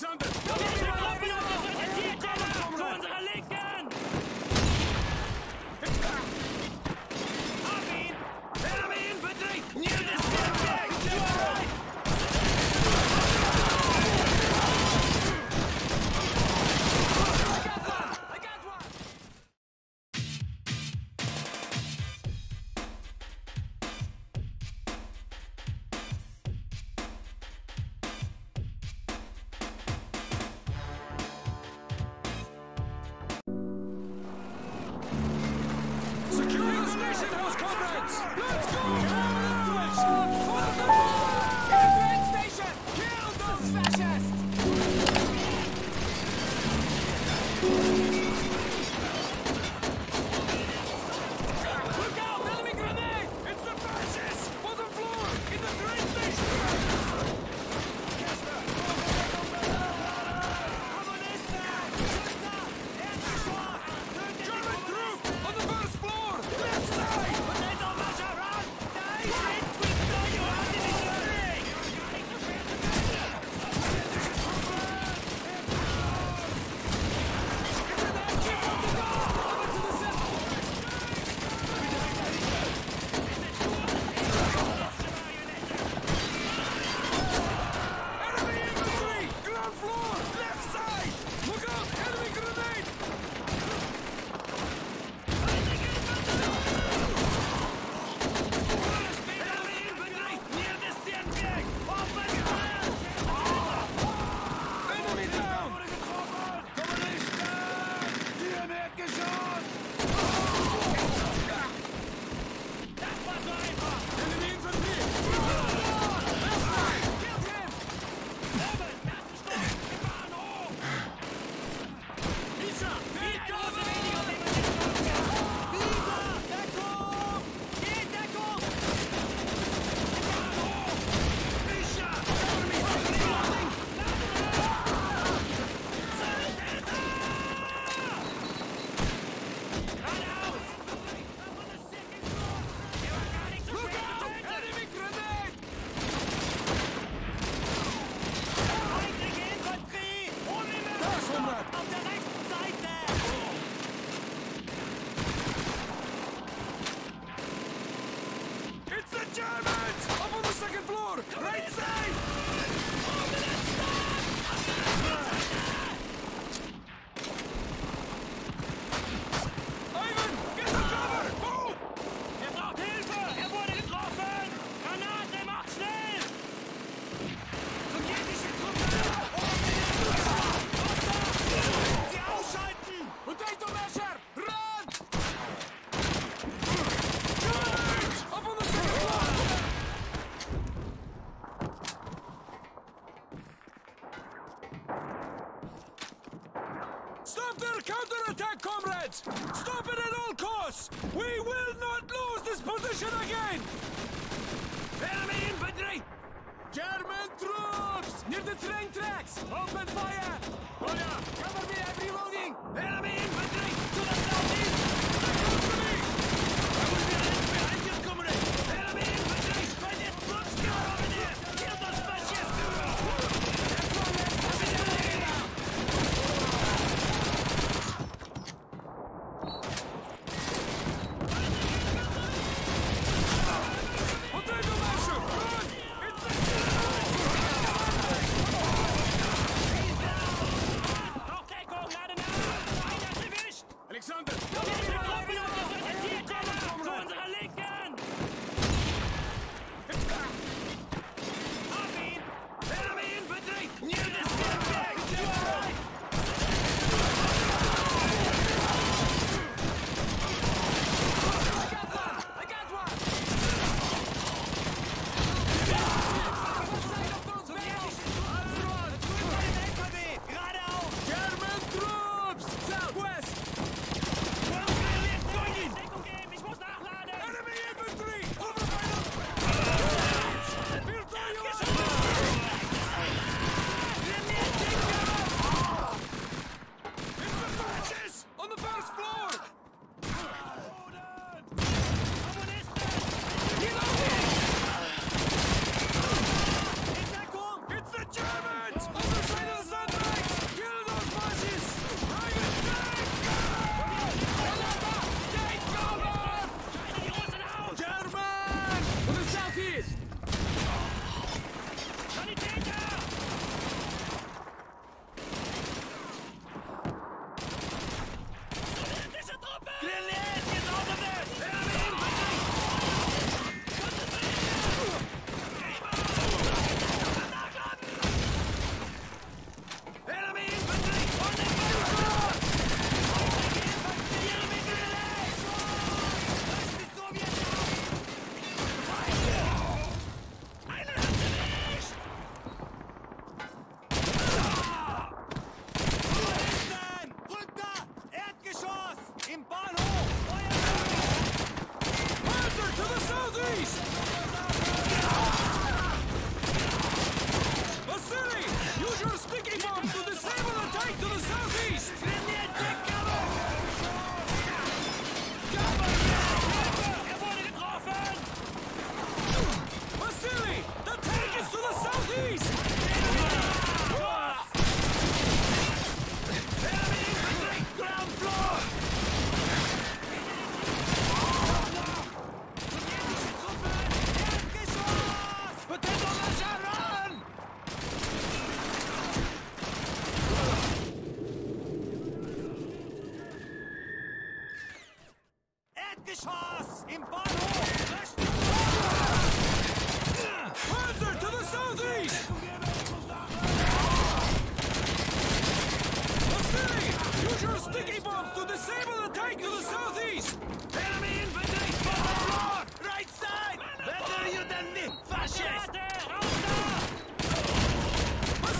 Alexander! Finish it, comrades! Let's go! Counter, counter-attack, comrades! Stop it at all costs! We will not lose this position again! Enemy infantry! German troops! Near the train tracks! Open fire! Fire! Cover me, I'm reloading! Enemy infantry!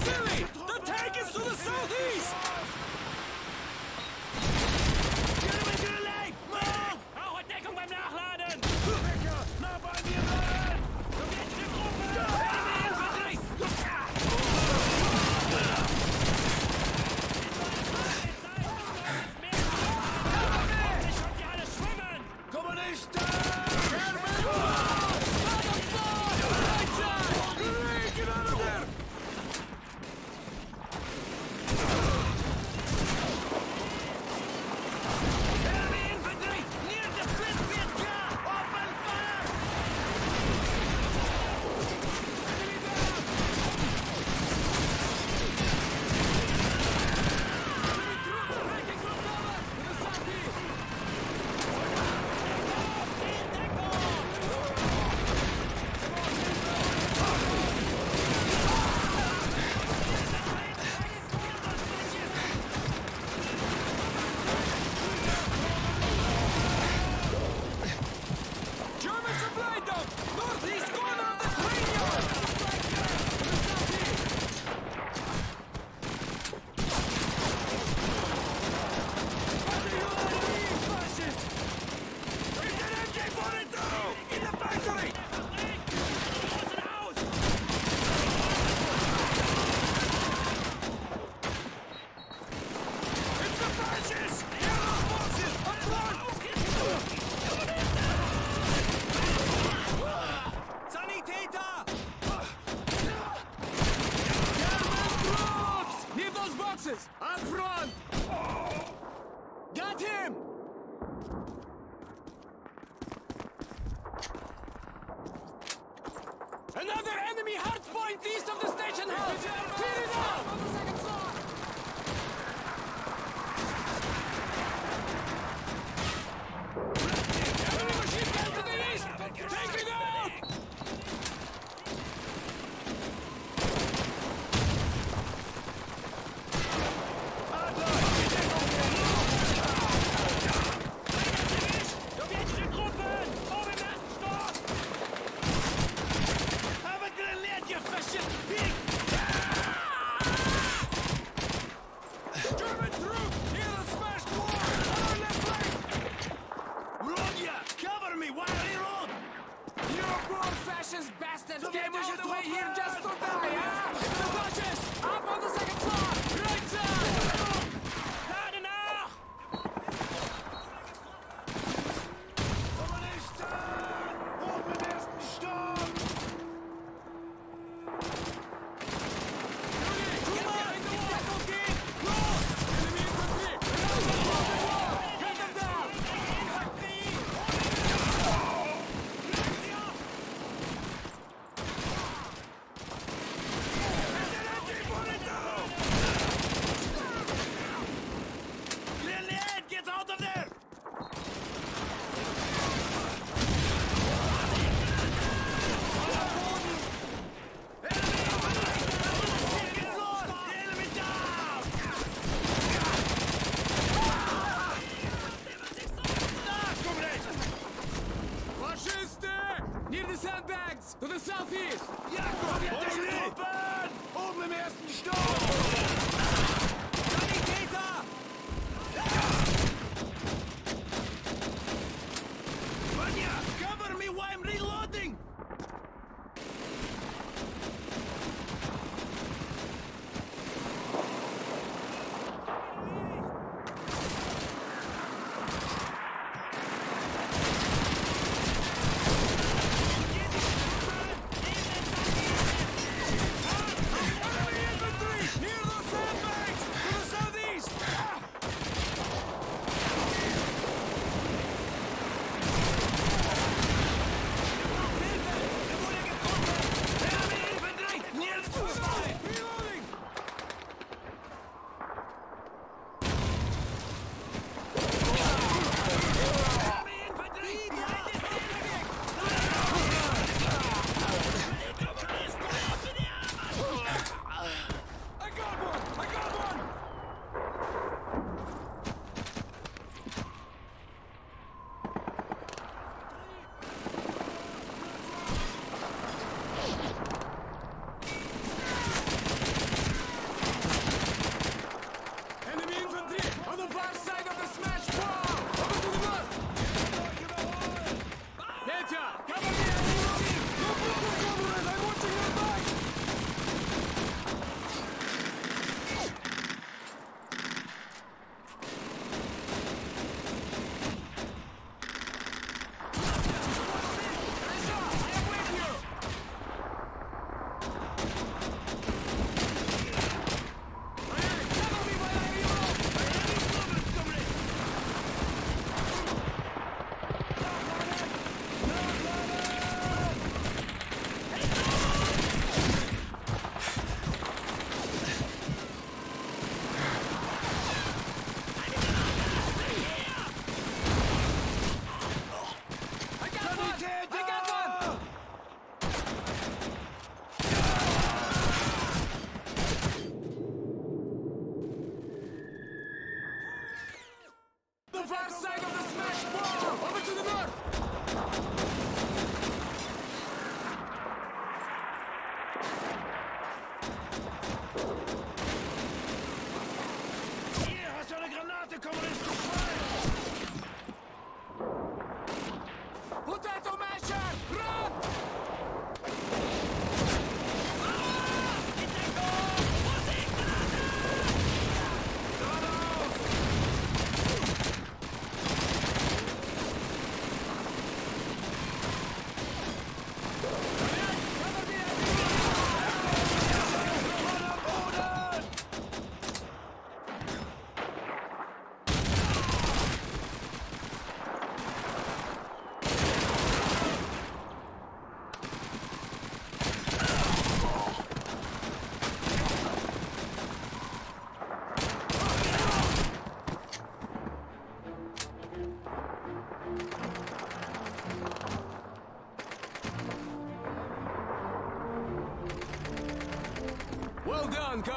Kill! bastards came all the way here just to die, huh? The Dutchess! Up on the second floor! south here!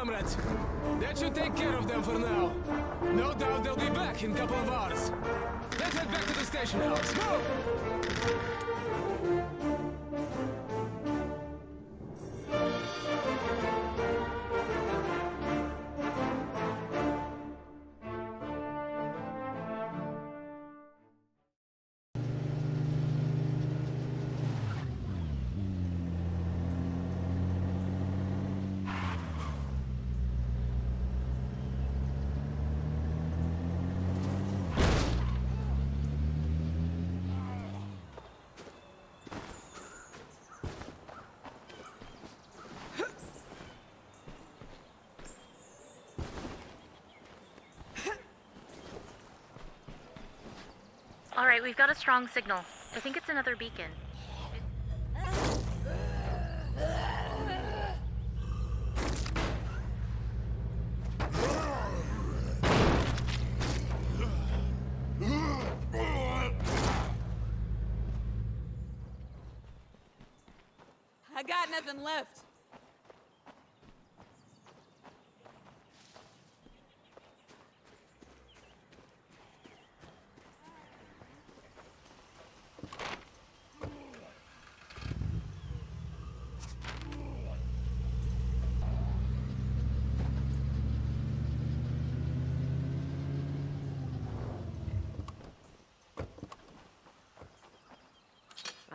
Comrades. That should take care of them for now. No doubt they'll be back in a couple of hours. Let's head back to the station house. Go! All right, we've got a strong signal. I think it's another beacon. I got nothing left.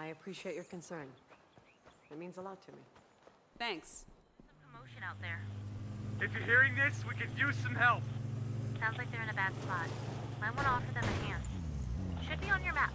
I appreciate your concern. It means a lot to me. Thanks. Some commotion out there. If you're hearing this, we could use some help. Sounds like they're in a bad spot. Might want to offer them a hand. Should be on your map.